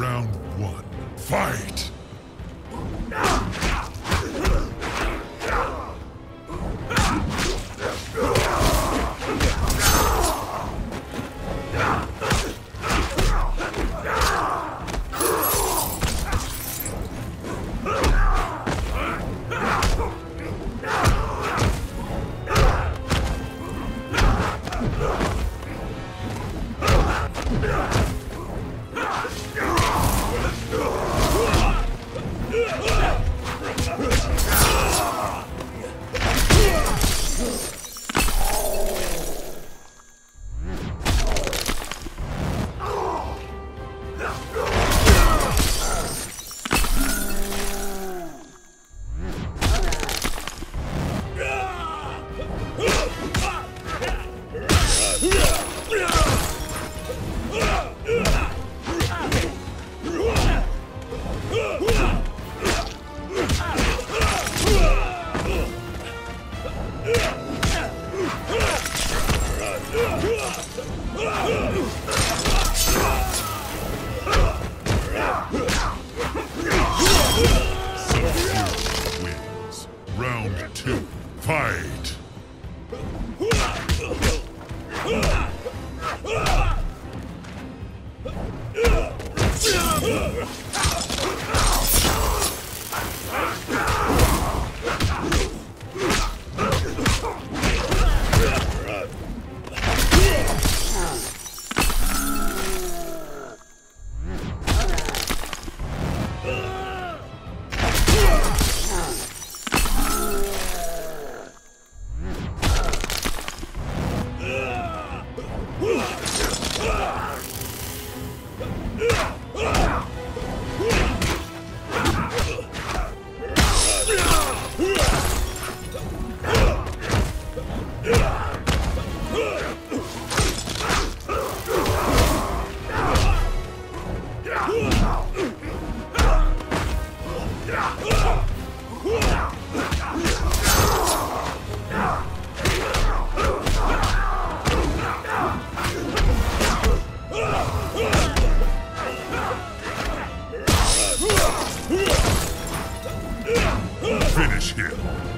Round one. Fight! Round two. Fight! Finish Sub-Zero